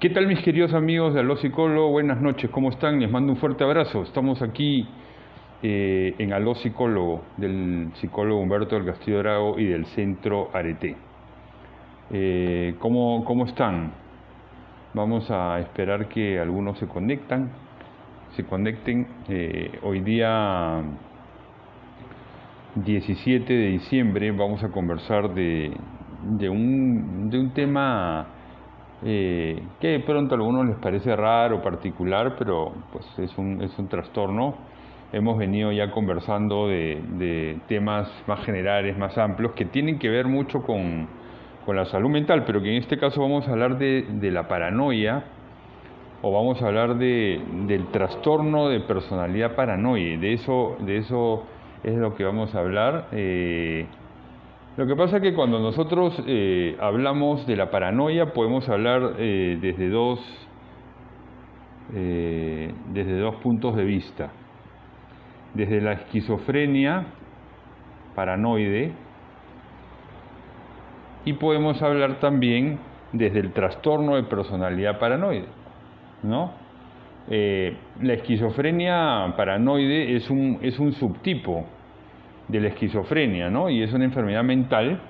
¿Qué tal mis queridos amigos de Aló Psicólogo? Buenas noches, ¿cómo están? Les mando un fuerte abrazo. Estamos aquí eh, en Aló Psicólogo, del psicólogo Humberto del Castillo Drago y del Centro Arete. Eh, ¿cómo, ¿Cómo están? Vamos a esperar que algunos se conectan, se conecten. Eh, hoy día 17 de diciembre vamos a conversar de, de, un, de un tema eh, que de pronto a algunos les parece raro, particular, pero pues es un, es un trastorno. Hemos venido ya conversando de, temas más generales, más amplios, que tienen que ver mucho con, con, la salud mental, pero que en este caso vamos a hablar de, la paranoia o vamos a hablar de, del trastorno de personalidad paranoide. De eso, de eso es lo que vamos a hablar. Eh, lo que pasa es que cuando nosotros eh, hablamos de la paranoia podemos hablar eh, desde, dos, eh, desde dos puntos de vista. Desde la esquizofrenia paranoide y podemos hablar también desde el trastorno de personalidad paranoide. ¿no? la esquizofrenia paranoide es un, es un subtipo de la esquizofrenia, ¿no? Y es una enfermedad mental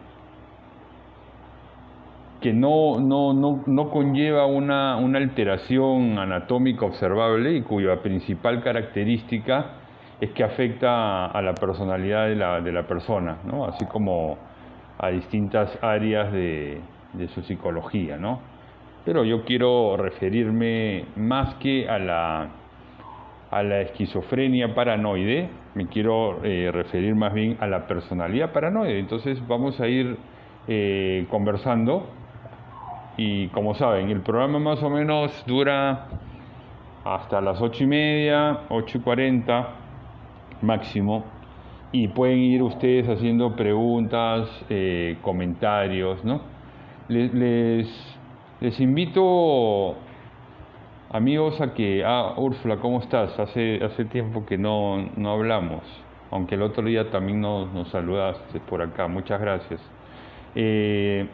que no, no, no, no conlleva una, una, alteración anatómica observable y cuya principal característica es que afecta a la personalidad de la, de la persona, ¿no? así como a distintas áreas de, de su psicología. ¿no? Pero yo quiero referirme más que a la, a la esquizofrenia paranoide, me quiero eh, referir más bien a la personalidad paranoide. Entonces vamos a ir eh, conversando y como saben, el programa más o menos dura hasta las ocho y media, ocho y cuarenta máximo y pueden ir ustedes haciendo preguntas, eh, comentarios, ¿no? Les, les invito Amigos, a que, ah, Úrsula, ¿cómo estás? Hace, hace tiempo que no, no hablamos, aunque el otro día también nos, nos saludaste por acá, muchas gracias. Eh,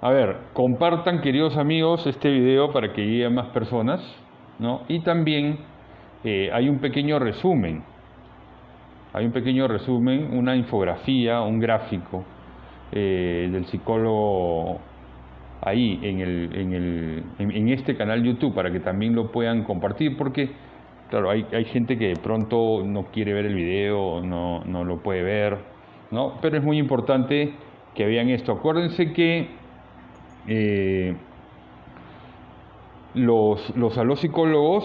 a ver, compartan, queridos amigos, este video para que llegue a más personas, ¿no? Y también eh, hay un pequeño resumen, hay un pequeño resumen, una infografía, un gráfico eh, del psicólogo ahí en, el, en, el, en, este canal YouTube para que también lo puedan compartir porque claro hay, hay gente que de pronto no quiere ver el video no, no lo puede ver ¿no? pero es muy importante que vean esto acuérdense que eh, los, los alopsicólogos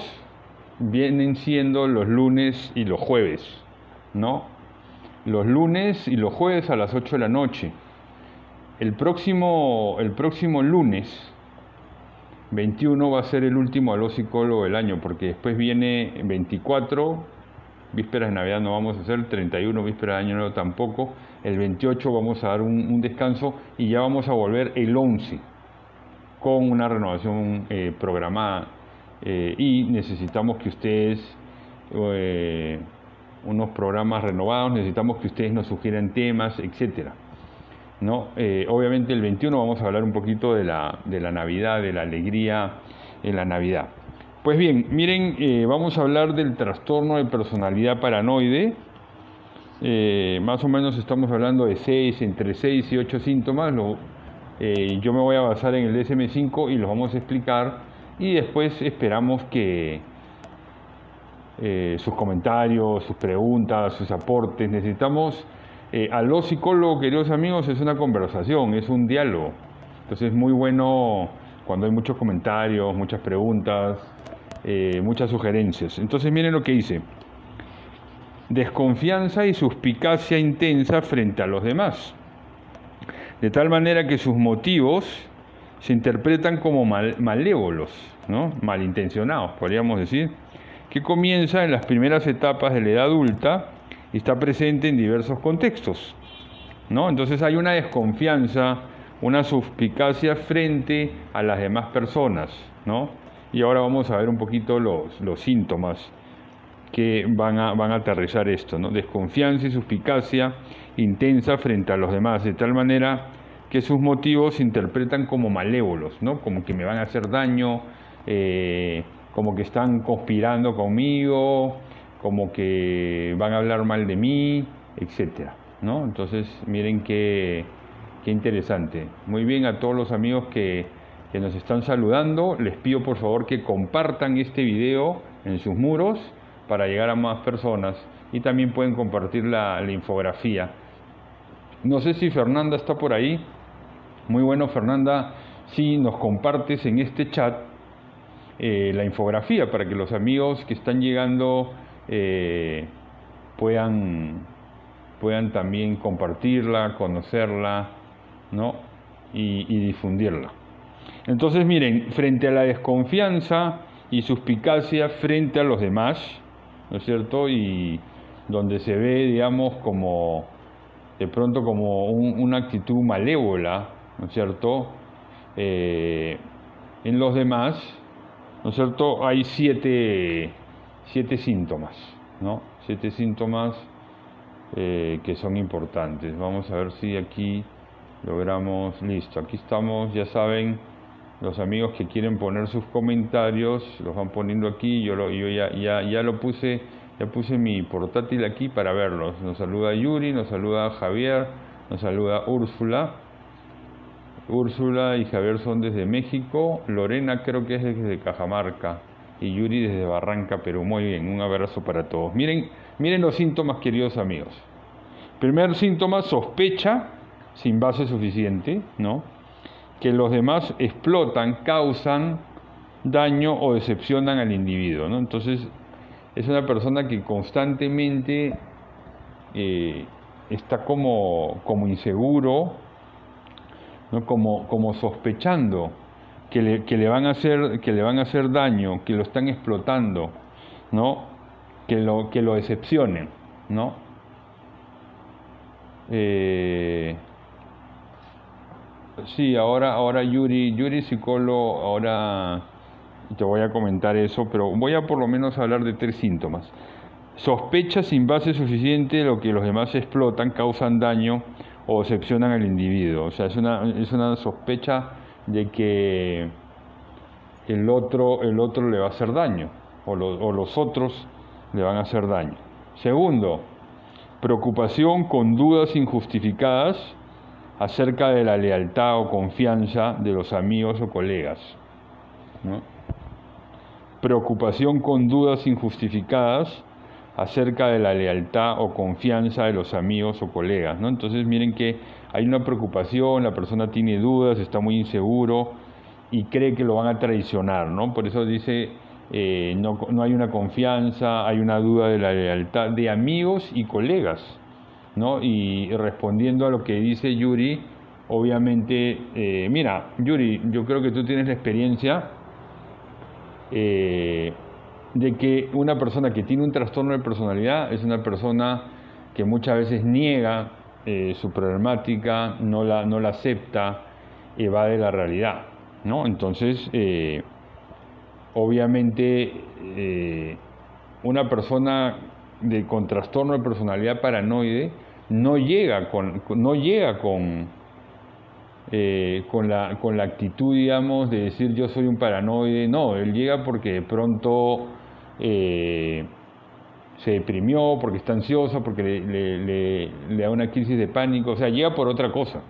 vienen siendo los lunes y los jueves ¿no? los lunes y los jueves a las 8 de la noche el próximo, el próximo lunes 21 va a ser el último aló del año, porque después viene 24, vísperas de Navidad no vamos a hacer, 31 vísperas de Año Nuevo tampoco, el 28 vamos a dar un, descanso y ya vamos a volver el 11 con una renovación eh, programada eh, y necesitamos que ustedes, eh, unos programas renovados, necesitamos que ustedes nos sugieran temas, etcétera. ¿No? Eh, obviamente el 21 vamos a hablar un poquito de la, de la Navidad, de la alegría en la Navidad. Pues bien, miren, eh, vamos a hablar del trastorno de personalidad paranoide. Eh, más o menos estamos hablando de 6, entre 6 y 8 síntomas. Yo me voy a basar en el DSM5 y los vamos a explicar. Y después esperamos que sus comentarios, sus preguntas, sus aportes, necesitamos eh, a los psicólogos, queridos amigos, es una conversación, es un diálogo. Entonces es muy bueno cuando hay muchos comentarios, muchas preguntas, eh, muchas sugerencias. Entonces miren lo que dice. Desconfianza y suspicacia intensa frente a los demás. De tal manera que sus motivos se interpretan como malévolos, ¿no? malintencionados, podríamos decir, que comienza en las primeras etapas de la edad adulta está presente en diversos contextos. ¿no? Entonces hay una desconfianza, una suspicacia frente a las demás personas. ¿no? Y ahora vamos a ver un poquito los, los síntomas que van a, van a aterrizar esto. ¿no? Desconfianza y suspicacia intensa frente a los demás, de tal manera que sus motivos se interpretan como malévolos, ¿no? Como que me van a hacer daño, eh, como que están conspirando conmigo, como que van a hablar mal de mí, etcétera, ¿no? Entonces, miren qué, qué interesante. Muy bien a todos los amigos que, que nos están saludando, les pido por favor que compartan este video en sus muros para llegar a más personas y también pueden compartir la, infografía. No sé si Fernanda está por ahí. Muy bueno, Fernanda, si nos compartes en este chat eh, la infografía para que los amigos que están llegando eh, puedan, puedan también compartirla, conocerla ¿no? y, difundirla. Entonces, miren, frente a la desconfianza y suspicacia frente a los demás, ¿no es cierto? Y donde se ve, digamos, como de pronto como una actitud malévola, ¿no es cierto? Eh, en los demás, ¿no es cierto? Hay siete, siete síntomas, ¿no? Siete síntomas eh, que son importantes. Vamos a ver si aquí logramos, listo, aquí estamos, ya saben, los amigos que quieren poner sus comentarios, los van poniendo aquí, yo, lo, yo ya, ya, ya lo puse ya puse mi portátil aquí para verlos. Nos saluda Yuri, nos saluda Javier, nos saluda Úrsula. Úrsula y Javier son desde México. Lorena creo que es desde Cajamarca. Y Yuri desde Barranca, Perú. Muy bien, un abrazo para todos. Miren, miren los síntomas, queridos amigos. Primer síntoma, sospecha sin base suficiente, ¿no? Que los demás explotan, causan daño o decepcionan al individuo. Entonces, es una persona que constantemente eh, está como, como inseguro, ¿no? como, como sospechando que le, que le, van a hacer, que le van a hacer daño, que lo están explotando, ¿no? que, lo, que lo decepcionen. ¿no? Eh, sí, ahora, ahora Yuri, Yuri psicólogo, ahora te voy a comentar eso, pero voy a por lo menos hablar de tres síntomas. Sospecha sin base suficiente lo que los demás explotan, causan daño o decepcionan al individuo. O sea, es una, es una sospecha de que el otro, el otro le va a hacer daño o, o los otros le van a hacer daño. Segundo, preocupación con dudas injustificadas acerca de la lealtad o confianza de los amigos o colegas. preocupación con dudas injustificadas acerca de la lealtad o confianza de los amigos o colegas. ¿no? Entonces miren que hay una preocupación, la persona tiene dudas, está muy inseguro y cree que lo van a traicionar. ¿no? Por eso dice, eh, no, no, hay una confianza, hay una duda de la lealtad de amigos y colegas. ¿no? Y respondiendo a lo que dice Yuri, obviamente, eh, mira, Yuri, yo creo que tú tienes la experiencia eh, de que una persona que tiene un trastorno de personalidad es una persona que muchas veces niega eh, su problemática, no la, no la acepta, evade la realidad. ¿no? Entonces, eh, obviamente, una persona de, con trastorno de personalidad paranoide no llega con, no llega con, eh, con, la, con la actitud, digamos, de decir yo soy un paranoide. No, él llega porque de pronto eh, se deprimió, porque está ansioso, porque le, le, da una crisis de pánico. O sea, llega por otra cosa.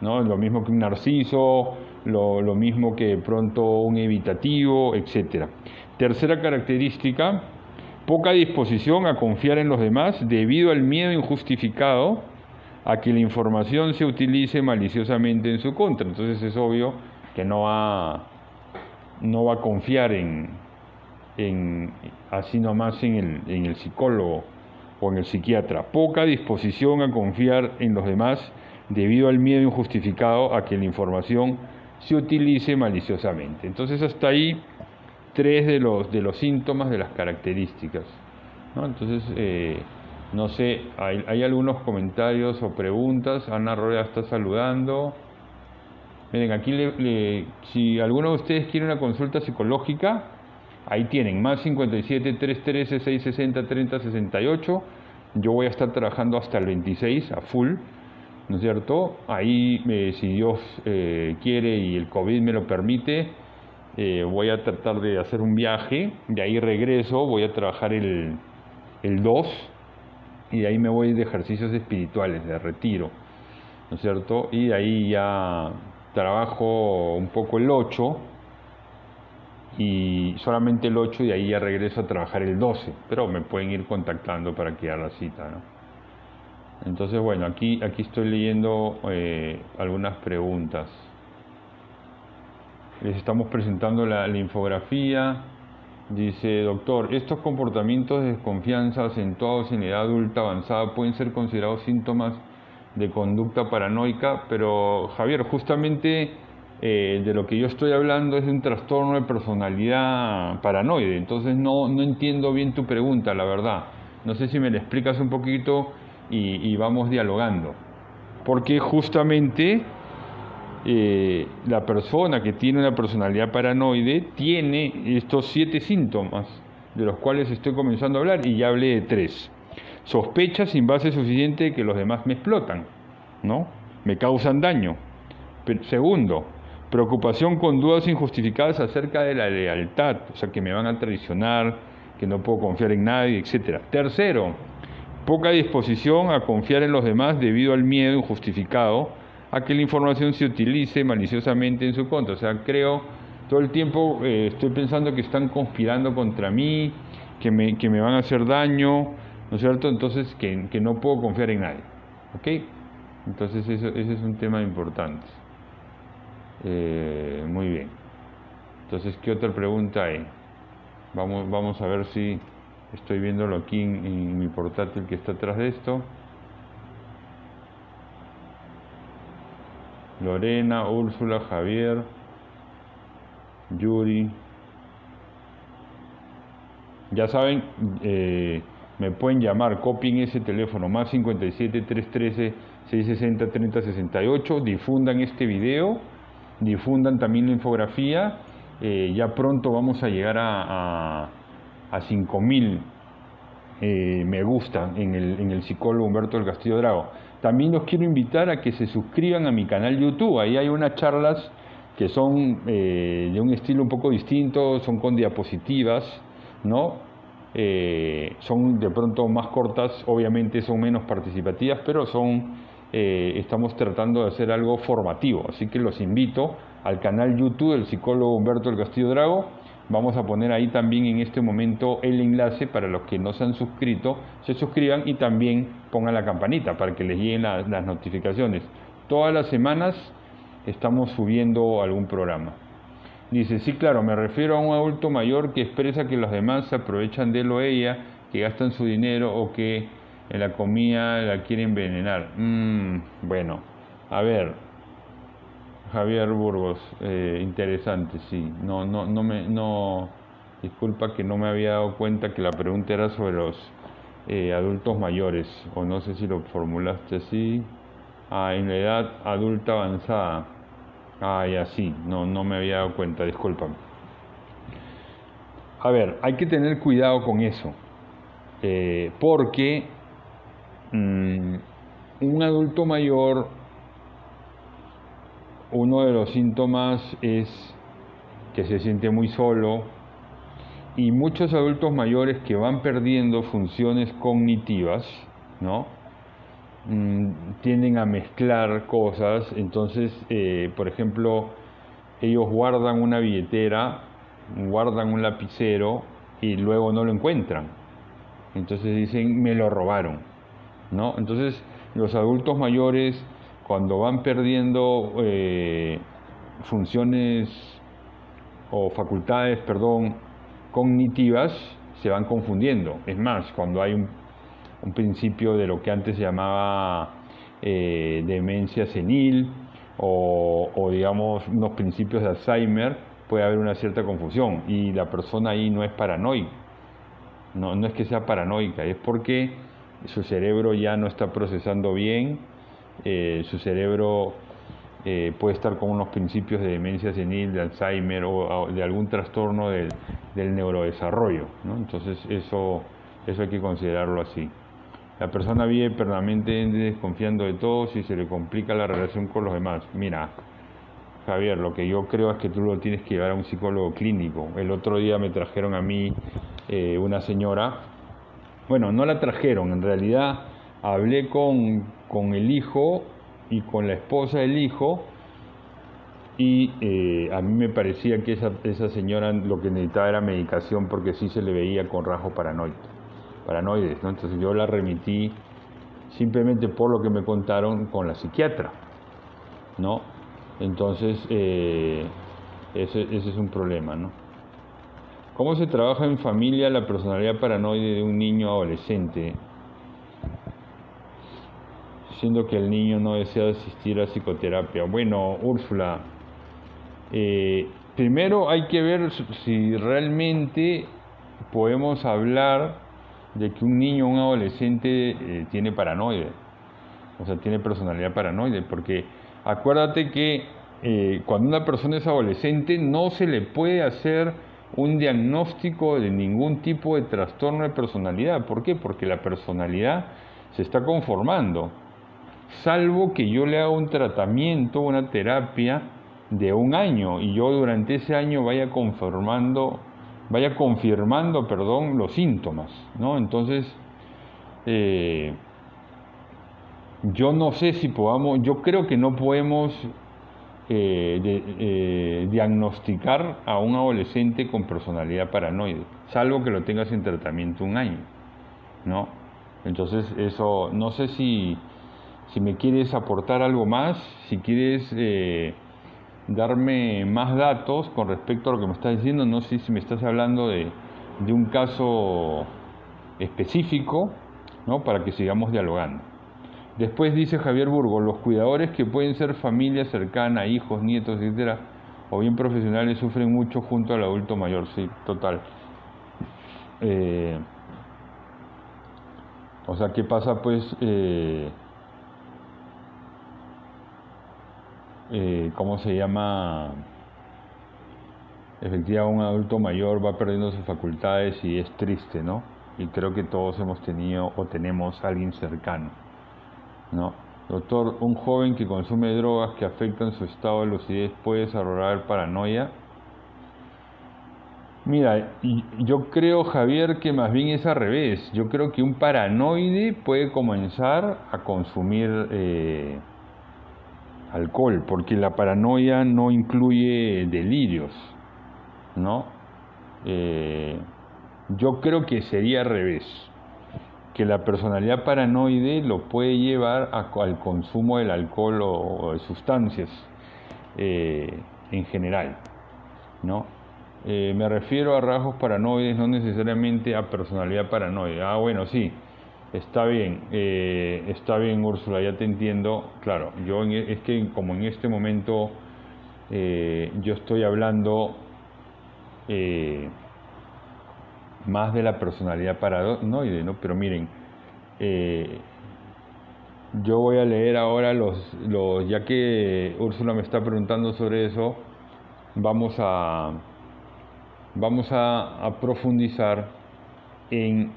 ¿no? Lo mismo que un narciso, lo, lo mismo que pronto un evitativo, etc. Tercera característica, poca disposición a confiar en los demás debido al miedo injustificado a que la información se utilice maliciosamente en su contra. Entonces es obvio que no va, no va a confiar en, así nomás en el, en el psicólogo o en el psiquiatra. Poca disposición a confiar en los demás debido al miedo injustificado a que la información se utilice maliciosamente. Entonces hasta ahí tres de los, de los síntomas de las características. Entonces, eh, no sé, hay, algunos comentarios o preguntas. Ana Rueda está saludando. Miren, aquí si alguno de ustedes quiere una consulta psicológica, ahí tienen, más 57 313 660 30 68. Yo voy a estar trabajando hasta el 26 a full ¿no es cierto? Ahí, eh, si Dios eh, quiere y el COVID me lo permite, eh, voy a tratar de hacer un viaje, de ahí regreso, voy a trabajar el, el 2 y de ahí me voy de ejercicios espirituales, de retiro, ¿no es cierto? Y de ahí ya trabajo un poco el 8 y solamente el 8 y ahí ya regreso a trabajar el 12, pero me pueden ir contactando para quedar la cita, ¿no? Entonces, bueno, aquí, aquí estoy leyendo eh, algunas preguntas. Les estamos presentando la, infografía. Dice, doctor, ¿estos comportamientos de desconfianza acentuados en edad adulta avanzada pueden ser considerados síntomas de conducta paranoica? Pero, Javier, justamente eh, de lo que yo estoy hablando es de un trastorno de personalidad paranoide. Entonces, no, no entiendo bien tu pregunta, la verdad. No sé si me la explicas un poquito y, vamos dialogando. Porque justamente eh, la persona que tiene una personalidad paranoide tiene estos siete síntomas, de los cuales estoy comenzando a hablar y ya hablé de tres. Sospecha sin base suficiente de que los demás me explotan, ¿no? Me causan daño. segundo, preocupación con dudas injustificadas acerca de la lealtad, o sea, que me van a traicionar, que no puedo confiar en nadie, etc. Tercero, poca disposición a confiar en los demás debido al miedo injustificado a que la información se utilice maliciosamente en su contra. O sea, creo, todo el tiempo eh, estoy pensando que están conspirando contra mí, que me, que me van a hacer daño, ¿no es cierto? Entonces, que, no puedo confiar en nadie. ¿Ok? Entonces, eso, ese es un tema importante. Eh, muy bien. Entonces, ¿qué otra pregunta hay? Vamos, vamos a ver si... Estoy viéndolo aquí en, mi portátil que está atrás de esto. Lorena, Úrsula, Javier, Yuri. Ya saben, eh, me pueden llamar, copien ese teléfono, más 57 313 660 3068, difundan este video, difundan también la infografía. Eh, ya pronto vamos a llegar a a 5.000 eh, me gusta en el, en el psicólogo Humberto del Castillo Drago. También los quiero invitar a que se suscriban a mi canal YouTube. Ahí hay unas charlas que son eh, de un estilo un poco distinto, son con diapositivas, ¿no? Son de pronto más cortas, obviamente son menos participativas, pero son, estamos tratando de hacer algo formativo. Así que los invito al canal YouTube del psicólogo Humberto del Castillo Drago Vamos a poner ahí también en este momento el enlace para los que no se han suscrito, se suscriban y también pongan la campanita para que les lleguen las notificaciones. Todas las semanas estamos subiendo algún programa. Dice, sí, claro, me refiero a un adulto mayor que expresa que los demás se aprovechan de él o ella, que gastan su dinero o que la comida la quieren envenenar. Mm, bueno, a ver, Javier Burgos, eh, interesante, sí. No, no, no me, no, disculpa que no me había dado cuenta que la pregunta era sobre los eh, adultos mayores, o no sé si lo formulaste así. Ah, en la edad adulta avanzada. Ah, y así, no, no me había dado cuenta, discúlpame. A ver, hay que tener cuidado con eso, eh, porque mm, un adulto mayor uno de los síntomas es que se siente muy solo y muchos adultos mayores que van perdiendo funciones cognitivas, ¿no? Mm, tienden a mezclar cosas, entonces, eh, por ejemplo, ellos guardan una billetera, guardan un lapicero y luego no lo encuentran. Entonces dicen, me lo robaron, ¿no? Entonces, los adultos mayores cuando van perdiendo eh, funciones o facultades, perdón, cognitivas, se van confundiendo. Es más, cuando hay un, principio de lo que antes se llamaba eh, demencia senil o, o, digamos unos principios de Alzheimer, puede haber una cierta confusión y la persona ahí no es paranoica. No, no es que sea paranoica, es porque su cerebro ya no está procesando bien eh, su cerebro eh, puede estar con unos principios de demencia senil, de Alzheimer o, de algún trastorno del, neurodesarrollo. Entonces eso, eso hay que considerarlo así. La persona vive permanentemente desconfiando de todos y se le complica la relación con los demás. Mira, Javier, lo que yo creo es que tú lo tienes que llevar a un psicólogo clínico. El otro día me trajeron a mí eh, una señora, bueno, no la trajeron, en realidad hablé con, con el hijo y con la esposa del hijo y eh, a mí me parecía que esa, esa señora lo que necesitaba era medicación porque sí se le veía con rasgos paranoides, paranoides ¿no? entonces yo la remití simplemente por lo que me contaron con la psiquiatra, ¿no? Entonces, eh, ese, ese, es un problema, ¿no? ¿Cómo se trabaja en familia la personalidad paranoide de un niño adolescente? Siendo que el niño no desea asistir a psicoterapia. Bueno, Úrsula, eh, primero hay que ver si realmente podemos hablar de que un niño o un adolescente eh, tiene paranoide, o sea, tiene personalidad paranoide, porque acuérdate que eh, cuando una persona es adolescente no se le puede hacer un diagnóstico de ningún tipo de trastorno de personalidad. ¿Por qué? Porque la personalidad se está conformando, salvo que yo le haga un tratamiento, una terapia, de un año y yo durante ese año vaya conformando, vaya confirmando, perdón, los síntomas, ¿no? Entonces, eh, yo no sé si podamos, yo creo que no podemos eh, eh, diagnosticar a un adolescente con personalidad paranoide, salvo que lo tengas en tratamiento un año, ¿no? Entonces, eso, no sé si, si me quieres aportar algo más, si quieres darme más datos con respecto a lo que me estás diciendo. No sé si me estás hablando de, de un caso específico, ¿no? para que sigamos dialogando. Después dice Javier Burgo, los cuidadores que pueden ser familia cercana, hijos, nietos, etcétera, o bien profesionales, sufren mucho junto al adulto mayor, sí, total. Eh, o sea, ¿qué pasa pues? Eh, eh, ¿cómo se llama? Efectivamente, un adulto mayor va perdiendo sus facultades y es triste, ¿no? Y creo que todos hemos tenido o tenemos a alguien cercano, ¿no? Doctor, ¿un joven que consume drogas que afectan su estado de lucidez puede desarrollar paranoia? Mira, yo creo, Javier, que más bien es al revés. Yo creo que un paranoide puede comenzar a consumir eh, alcohol, porque la paranoia no incluye delirios, ¿no? Eh, yo creo que sería al revés, que la personalidad paranoide lo puede llevar al consumo del alcohol o, de sustancias eh, en general, ¿no? Eh, me refiero a rasgos paranoides, no necesariamente a personalidad paranoide. Ah, bueno, sí, Está bien, eh, está bien Úrsula, ya te entiendo. Claro, yo e, es que como en este momento yo estoy hablando más de la personalidad paranoide, ¿no? Pero miren, yo voy a leer ahora los, los, ya que Úrsula me está preguntando sobre eso, vamos a, vamos a, a profundizar en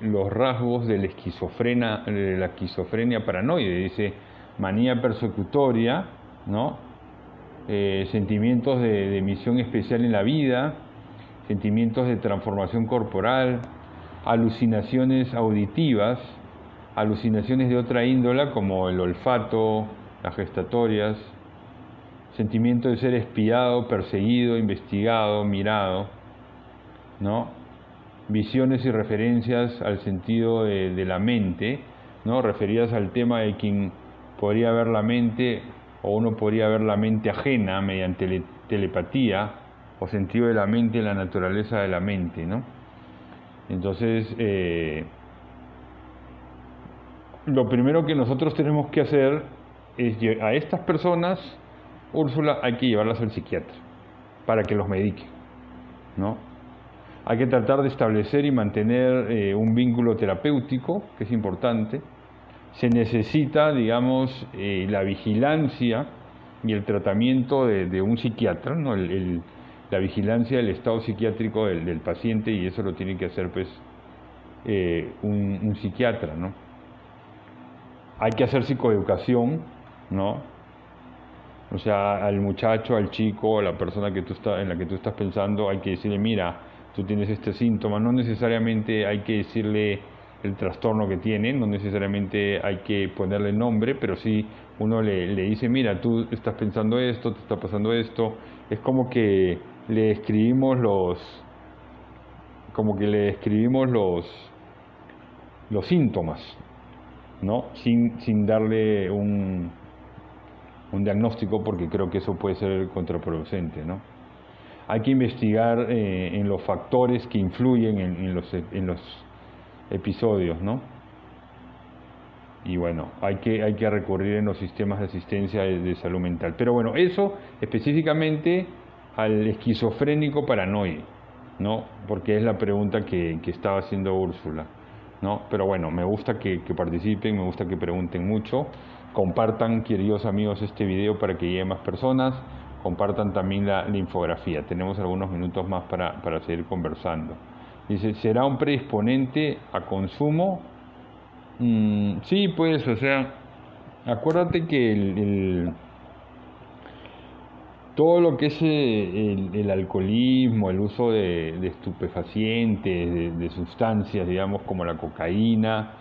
los rasgos de la esquizofrenia, de la esquizofrenia paranoide, dice manía persecutoria, ¿no? Eh, sentimientos de, de, misión especial en la vida, sentimientos de transformación corporal, alucinaciones auditivas, alucinaciones de otra índola como el olfato, las gestatorias, sentimiento de ser espiado, perseguido, investigado, mirado, ¿no? visiones y referencias al sentido de, la mente, ¿no? referidas al tema de quien podría ver la mente o uno podría ver la mente ajena mediante telepatía o sentido de la mente, la naturaleza de la mente. ¿no? Entonces, eh, lo primero que nosotros tenemos que hacer es a estas personas, Úrsula, hay que llevarlas al psiquiatra para que los medique. ¿no? Hay que tratar de establecer y mantener eh, un vínculo terapéutico, que es importante. Se necesita, digamos, eh, la vigilancia y el tratamiento de, un psiquiatra, ¿no? La vigilancia del estado psiquiátrico del, paciente y eso lo tiene que hacer pues eh, un, psiquiatra, ¿no? hay que hacer psicoeducación, ¿no? O sea, al muchacho, al chico, a la persona que tú está, en la que tú estás pensando, hay que decirle, mira, tú tienes este síntoma, no necesariamente hay que decirle el trastorno que tiene, no necesariamente hay que ponerle nombre, pero sí uno le, le dice, mira, tú estás pensando esto, te está pasando esto, es como que le escribimos los, como que le escribimos los, los síntomas, ¿no? Sin, sin darle un, un diagnóstico porque creo que eso puede ser contraproducente, ¿no? Hay que investigar eh, en los factores que influyen en, los, en los episodios, ¿no? Y bueno, hay que, hay que recurrir en los sistemas de asistencia de, salud mental. Pero bueno, eso específicamente al esquizofrénico paranoide, ¿no? Porque es la pregunta que, que estaba haciendo Úrsula. ¿no? Pero bueno, me gusta que, participen, me gusta que pregunten mucho. Compartan, queridos amigos, este video para que llegue más personas. Compartan también la, infografía. Tenemos algunos minutos más para, seguir conversando. Dice, ¿será un predisponente a consumo? Mm, sí, pues, o sea, acuérdate que el todo lo que es eh, el, alcoholismo, el uso de, estupefacientes, de, sustancias, digamos, como la cocaína,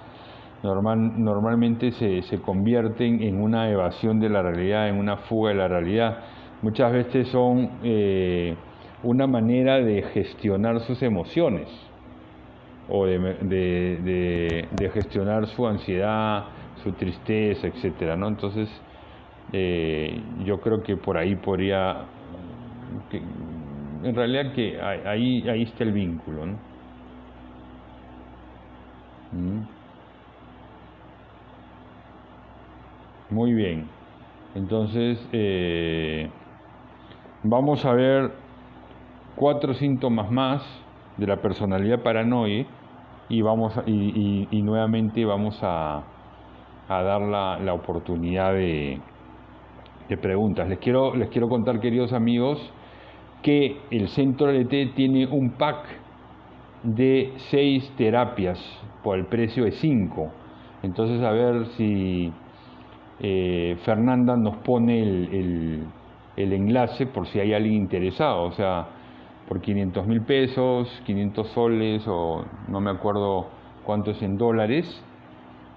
normal, normalmente se, se, convierten en una evasión de la realidad, en una fuga de la realidad. Muchas veces son eh, una manera de gestionar sus emociones o de, de gestionar su ansiedad, su tristeza, etcétera, ¿no? Entonces, eh, yo creo que por ahí podría, en realidad que ahí, ahí está el vínculo. Mm. Muy bien. Entonces, eh, vamos a ver cuatro síntomas más de la personalidad paranoide y, vamos y, y, nuevamente vamos a, a dar la, la oportunidad de, de preguntas. Les quiero, les quiero contar, queridos amigos, que el centro LT tiene un pack de seis terapias por el precio de 5. Entonces, a ver si eh, Fernanda nos pone el, el, enlace por si hay alguien interesado. O sea, por 500 mil pesos, 500 soles o no me acuerdo cuánto es en dólares,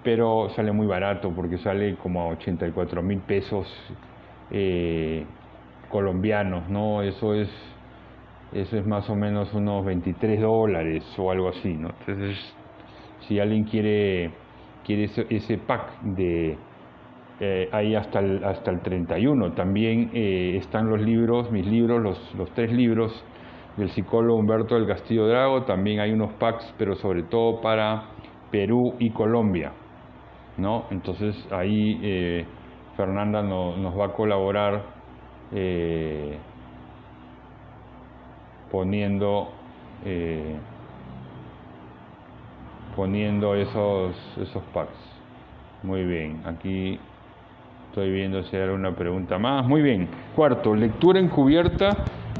pero sale muy barato porque sale como a 84 mil pesos eh, colombianos, ¿no? Eso es, eso es más o menos unos 23 dólares o algo así, ¿no? Entonces, si alguien quiere, quiere ese, pack de eh, ahí hasta el, hasta el 31, también eh, están los libros, mis libros, los, los tres libros del psicólogo Humberto del Castillo Drago, también hay unos packs, pero sobre todo para Perú y Colombia, ¿no? Entonces ahí Fernanda nos va a colaborar eh, poniendo eh, poniendo esos esos packs. Muy bien, aquí estoy viendo si hay alguna pregunta más. Muy bien. Cuarto, lectura encubierta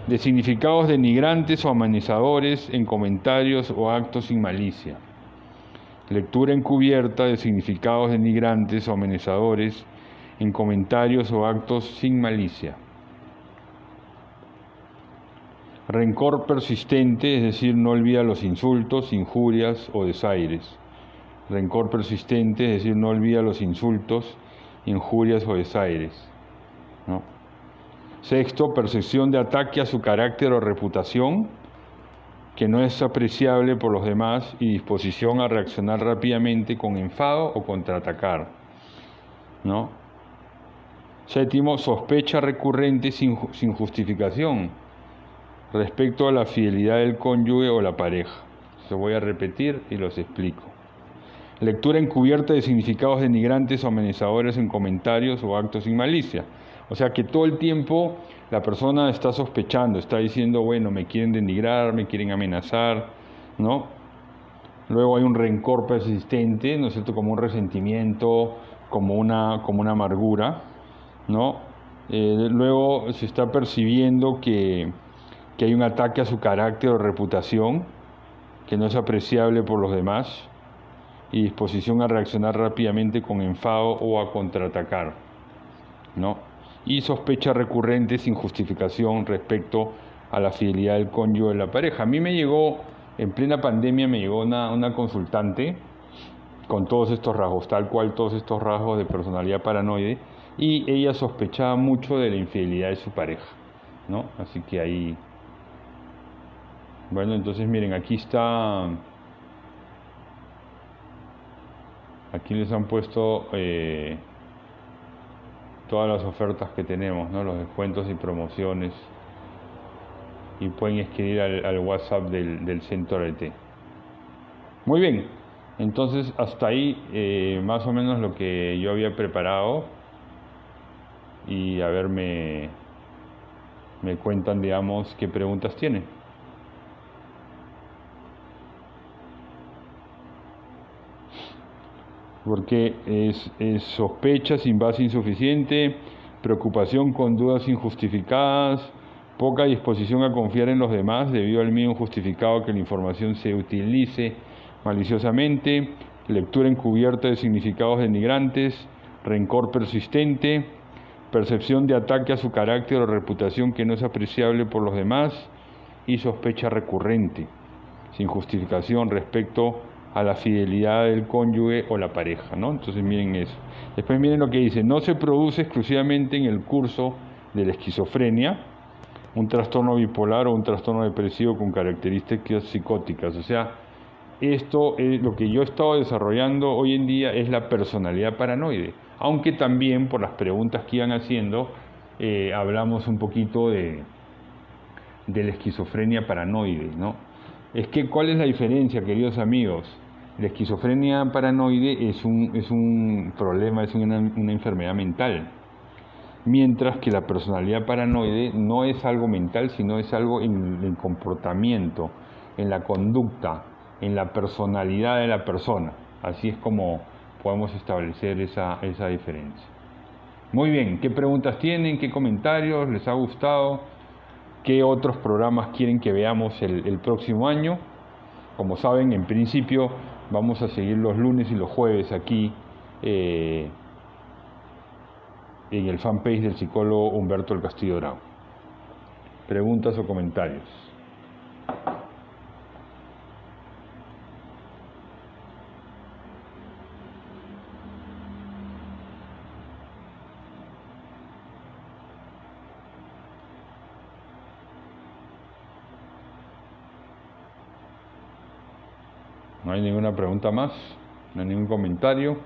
de significados denigrantes o amenazadores en comentarios o actos sin malicia. Lectura encubierta de significados denigrantes o amenazadores en comentarios o actos sin malicia. Rencor persistente, es decir, no olvida los insultos, injurias o desaires. Rencor persistente, es decir, no olvida los insultos, injurias o desaires. Sexto, percepción de ataque a su carácter o reputación, que no es apreciable por los demás y disposición a reaccionar rápidamente con enfado o contraatacar. ¿no? Séptimo, sospecha recurrente sin, justificación respecto a la fidelidad del cónyuge o la pareja. Se voy a repetir y los explico. Lectura encubierta de significados denigrantes o amenazadores en comentarios o actos sin malicia. O sea que todo el tiempo la persona está sospechando, está diciendo, bueno, me quieren denigrar, me quieren amenazar, ¿no? Luego hay un rencor persistente, ¿no es cierto? Como un resentimiento, como una, como una amargura. ¿No? Eh, luego se está percibiendo que, hay un ataque a su carácter o reputación que no es apreciable por los demás y disposición a reaccionar rápidamente con enfado o a contraatacar, ¿no? Y sospecha recurrente sin justificación respecto a la fidelidad del cónyuge de la pareja. A mí me llegó, en plena pandemia, me llegó una, una consultante con todos estos rasgos, tal cual todos estos rasgos de personalidad paranoide, y ella sospechaba mucho de la infidelidad de su pareja, ¿no? Así que ahí... Bueno, entonces miren, aquí está... Aquí les han puesto eh, todas las ofertas que tenemos, ¿no? Los descuentos y promociones. Y pueden escribir al, WhatsApp del, del centro RT. Muy bien, entonces hasta ahí eh, más o menos lo que yo había preparado y a ver me, me cuentan digamos qué preguntas tienen. Porque es, es sospecha sin base insuficiente, preocupación con dudas injustificadas, poca disposición a confiar en los demás debido al miedo injustificado que la información se utilice maliciosamente, lectura encubierta de significados denigrantes, rencor persistente, percepción de ataque a su carácter o reputación que no es apreciable por los demás y sospecha recurrente, sin justificación respecto a la fidelidad del cónyuge o la pareja, ¿no? Entonces miren eso. Después miren lo que dice, no se produce exclusivamente en el curso de la esquizofrenia, un trastorno bipolar o un trastorno depresivo con características psicóticas, o sea, esto es lo que yo he estado desarrollando hoy en día es la personalidad paranoide, aunque también por las preguntas que iban haciendo eh, hablamos un poquito de, la esquizofrenia paranoide, ¿no? Es que, ¿cuál es la diferencia, queridos amigos? La esquizofrenia paranoide es un, es un problema, es una, enfermedad mental, mientras que la personalidad paranoide no es algo mental, sino es algo en el comportamiento, en la conducta, en la personalidad de la persona. Así es como podemos establecer esa, esa diferencia. Muy bien, ¿qué preguntas tienen? ¿Qué comentarios? ¿Les ha gustado? ¿Qué otros programas quieren que veamos el, próximo año? Como saben, en principio vamos a seguir los lunes y los jueves aquí eh, en el fanpage del psicólogo Humberto El Castillo Bravo. ¿Preguntas o comentarios? No hay ninguna pregunta más, no hay ningún comentario.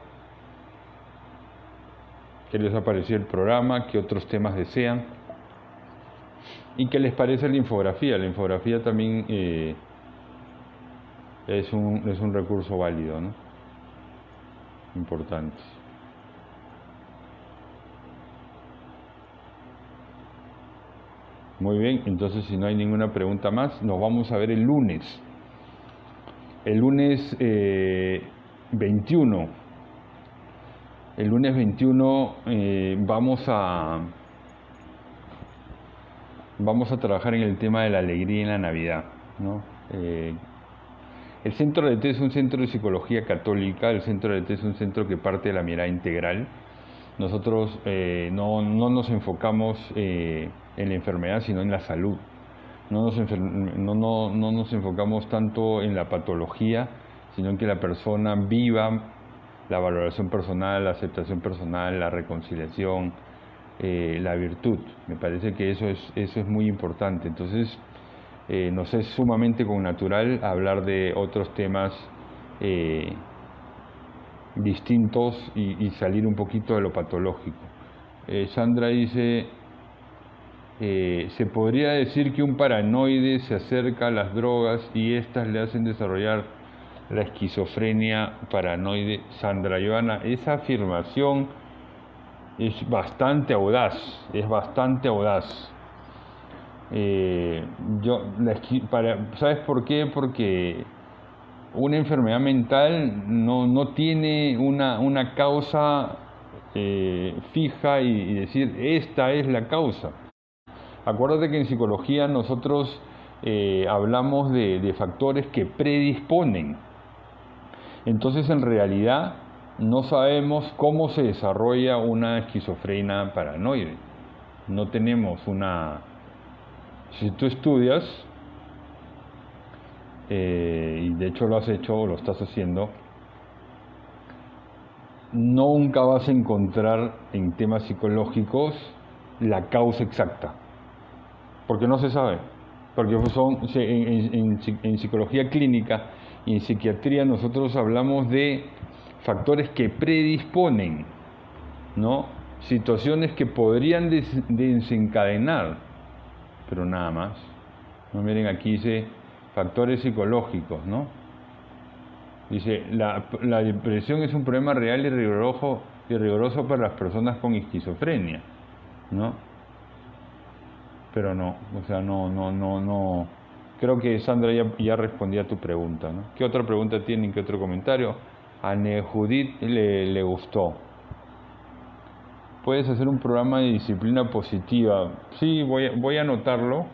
¿Qué les ha parecido el programa? ¿Qué otros temas desean? ¿Y qué les parece la infografía? La infografía también eh, es, un, es un recurso válido, ¿no? Importante. Muy bien, entonces si no hay ninguna pregunta más, nos vamos a ver el lunes el lunes 21. Eh, el lunes 21 eh, vamos a vamos a trabajar en el tema de la alegría en la Navidad. Eh, el centro de T es un centro de psicología católica, el centro de T es un centro que parte de la mirada integral. Nosotros no, no, nos enfocamos en la enfermedad, sino en la salud no nos, no, no, no nos enfocamos tanto en la patología, sino en que la persona viva la valoración personal, la aceptación personal, la reconciliación, eh, la virtud. Me parece que eso es, eso es muy importante. Entonces, eh, nos es sumamente con natural hablar de otros temas eh, distintos y, y, salir un poquito de lo patológico. Sandra dice, eh, se podría decir que un paranoide se acerca a las drogas y éstas le hacen desarrollar la esquizofrenia paranoide. Sandra Joana, esa afirmación es bastante audaz, es bastante audaz. Eh, yo, ¿Sabes por qué? Porque una enfermedad mental no, no tiene una, una causa eh, fija y decir, esta es la causa Acuérdate que en psicología nosotros eh, hablamos de, factores que predisponen. Entonces en realidad no sabemos cómo se desarrolla una esquizofrenia paranoide. No tenemos una... Si tú estudias, eh, y de hecho lo has hecho o lo estás haciendo, nunca vas a encontrar en temas psicológicos la causa exacta, porque no se sabe, porque son en, psicología clínica y en psiquiatría nosotros hablamos de factores que predisponen, ¿no? Situaciones que podrían desencadenar, pero nada más. Miren, aquí dice factores psicológicos, ¿no? Dice, la, la depresión es un problema real y riguroso, y riguroso para las personas con esquizofrenia, ¿no? Pero no, o sea, no, no, no, no. Creo que Sandra ya, respondía a tu pregunta, ¿no? ¿Qué otra pregunta tienen? ¿Qué otro comentario? A Nejudit le, le gustó. Puedes hacer un programa de disciplina positiva. Sí, voy, voy a anotarlo.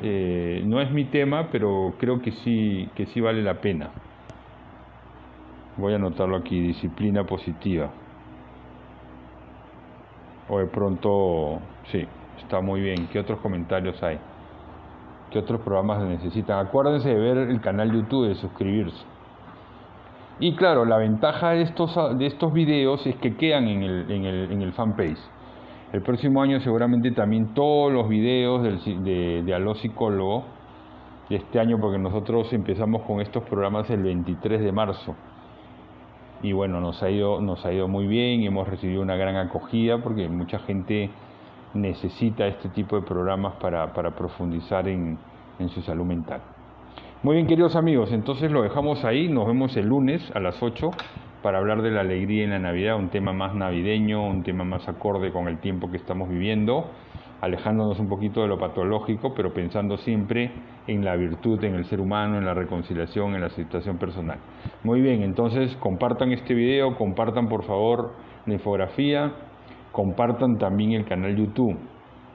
Eh, no es mi tema, pero creo que sí, que sí vale la pena. Voy a anotarlo aquí, disciplina positiva. O de pronto, sí, está muy bien. ¿Qué otros comentarios hay? ¿Qué otros programas necesitan? Acuérdense de ver el canal YouTube, de suscribirse. Y claro, la ventaja de estos, de estos videos es que quedan en el, en el, en el fanpage. El próximo año seguramente también todos los videos de, de Aló Psicólogo de este año, porque nosotros empezamos con estos programas el 23 de marzo. Y bueno, nos ha ido, nos ha ido muy bien, hemos recibido una gran acogida porque mucha gente necesita este tipo de programas para, para profundizar en, en su salud mental. Muy bien, queridos amigos, entonces lo dejamos ahí. Nos vemos el lunes a las 8 para hablar de la alegría en la Navidad, un tema más navideño, un tema más acorde con el tiempo que estamos viviendo, alejándonos un poquito de lo patológico, pero pensando siempre en la virtud, en el ser humano, en la reconciliación, en la situación personal. Muy bien, entonces compartan este video, compartan por favor la infografía, compartan también el canal YouTube,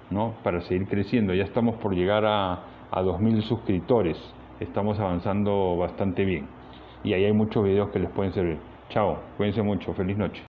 ¿no? Para seguir creciendo. Ya estamos por llegar a, a 2.000 suscriptores estamos avanzando bastante bien. Y ahí hay muchos videos que les pueden servir. Chao, cuídense mucho, feliz noche.